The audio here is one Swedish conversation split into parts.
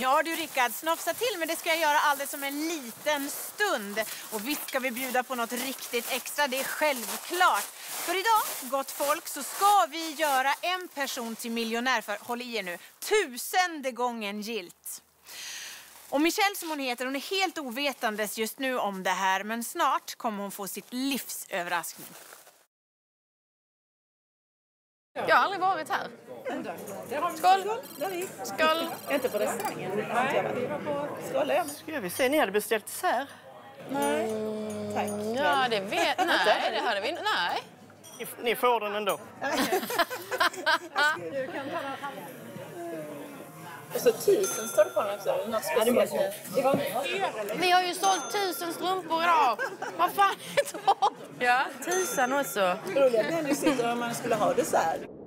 Ja du Rickard, snofsa till men det ska jag göra alldeles som en liten stund. Och visst ska vi bjuda på något riktigt extra, det är självklart. För idag, gott folk, så ska vi göra en person till miljonär för, håll i er nu, tusende gången gilt. Och Michelle som hon heter, hon är helt ovetandes just nu om det här men snart kommer hon få sitt livs överraskning. Jag har aldrig varit här. Skål! Skål! Inte på restaurangen. Nej, vi var på Skål igen. Ska vi se, ni hade beställt dessert. Nej, tack. Ja, det vet... Nej, det hade vi inte. Nej. Ni, ni får den ändå. Och så tusen står det på den också. Något speciellt. Det var Vi har ju sålt tusen strumpor idag. Vad fan är det? Ja, tusen också. roliga när ni sitter om man skulle ha dessert.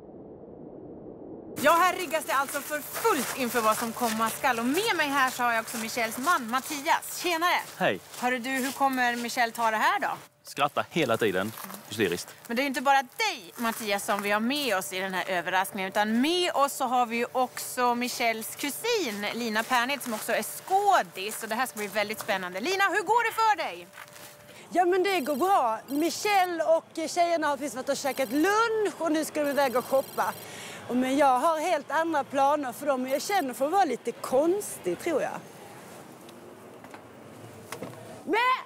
Ja, här riggas det alltså för fullt inför vad som komma skall. Och med mig här så har jag också Michelles man Mattias. Tjenare! Hej. Hörru du, hur kommer Michelle ta det här då? Skratta hela tiden. Hysteriskt. Men det är inte bara dig, Mattias, som vi har med oss i den här överraskningen. Utan med oss så har vi ju också Michelles kusin, Lina Pernid, som också är skådis. Och det här ska bli väldigt spännande. Lina, hur går det för dig? Ja men det går bra. Michelle och tjejerna har precis varit och käkat lunch och nu ska de iväg och shoppa. Men jag har helt andra planer för dem jag känner för att vara lite konstig tror jag. Men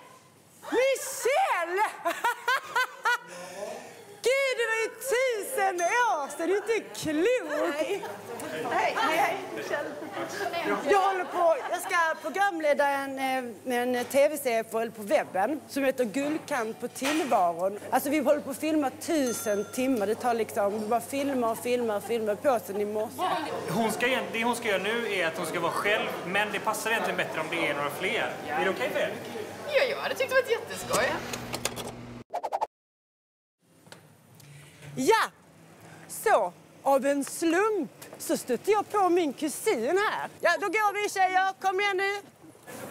Michelle! sedan! Det är inte klokt! Hej, hej, hej. Jag håller på, jag ska programleda en, eh, en tv-serie på, webben som heter Guldkant på tillvaron. Alltså vi håller på att filma tusen timmar. Det tar liksom, vi bara filmar och filmar och filmar på sen i morse. Hon ska, det hon ska göra nu är att hon ska vara själv, men det passar egentligen bättre om det är några fler. Är det okej för er? Ja, jag hade tyckt det var jätteskoj. Ja! Så, av en slump så stötte jag på min kusin här. Ja, då går vi tjejer. Kom igen nu.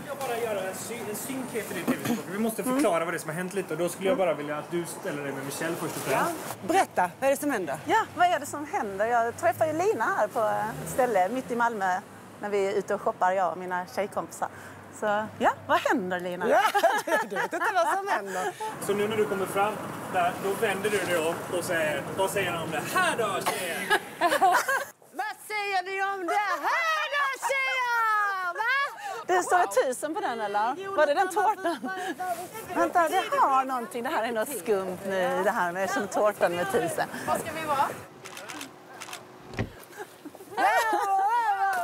Jag bara göra en, sy en synk heter det. Vi måste förklara vad det är som har hänt lite och då skulle jag bara vilja att du ställer dig med Michelle först och främst. Berätta, vad är det som händer? Ja, vad är det som händer? Jag träffar ju Lina här på ett ställe mitt i Malmö när vi är ute och shoppar, jag och mina tjejkompisar. Så ja, vad händer Lina? Ja, du, du vet inte vad som händer. Så nu när du kommer fram där, då vänder du dig om och säger, vad säger han om det här då tjejer? Vad säger ni om det här då tjejer? Va? Det står det tusen på den eller? Var det den tårtan? Vänta, det har någonting. Det här är något skumt nu, det här med som tårtan med tusen. Vad ska vi vara? Wow, wow,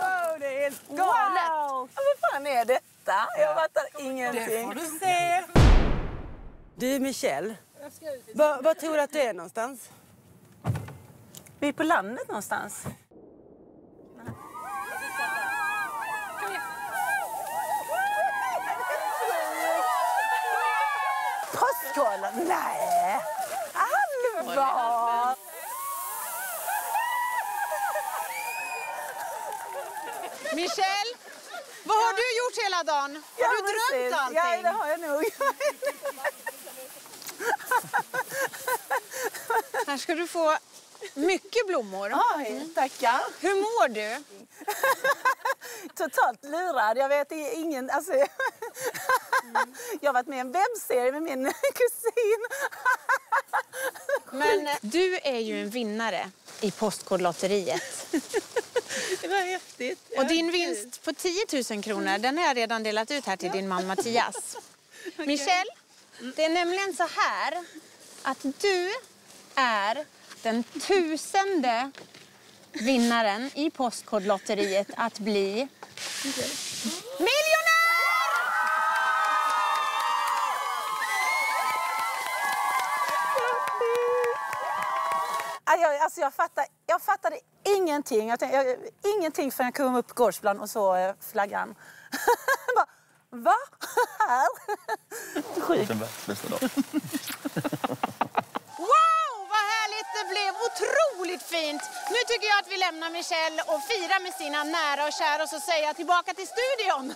wow, det är helt galet. Wow! Vad fan är detta? Jag fattar ingenting. du se. Du Michelle, var, var tror du att det är någonstans? Vi är på landet någonstans. Påskkollen? Nej! Allvar! Michelle, vad har du gjort hela dagen? Har du drömt precis. allting? Ja, det har jag nog. Här ska du få mycket blommor. Oj, tackar. Hur mår du? Totalt lurad. Jag vet ingen... Alltså, jag har varit med i en webbserie med min kusin. Men eh, du är ju en vinnare i Postkodlotteriet. Det var häftigt. Och din vinst på 10 000 kronor, den har jag redan delat ut här till din man Mattias. Michelle, det är nämligen så här att du är den tusende vinnaren i Postkodlotteriet att bli miljonär! Ja, Jag, alltså jag, fattar, jag fattade ingenting. Jag tänkte, jag, ingenting förrän jag kom upp på gårdsplan och så eh, flaggan. Bara, Va? Här? Den bästa dag. Wow, vad härligt det blev! Otroligt fint! Nu tycker jag att vi lämnar Michelle och firar med sina nära och kära och så säger jag tillbaka till studion.